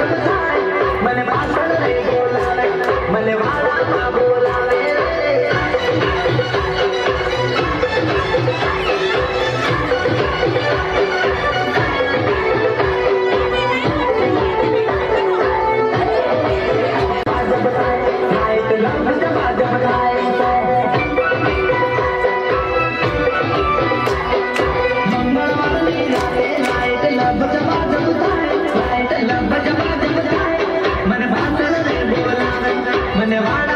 Thank you. धन्यवाद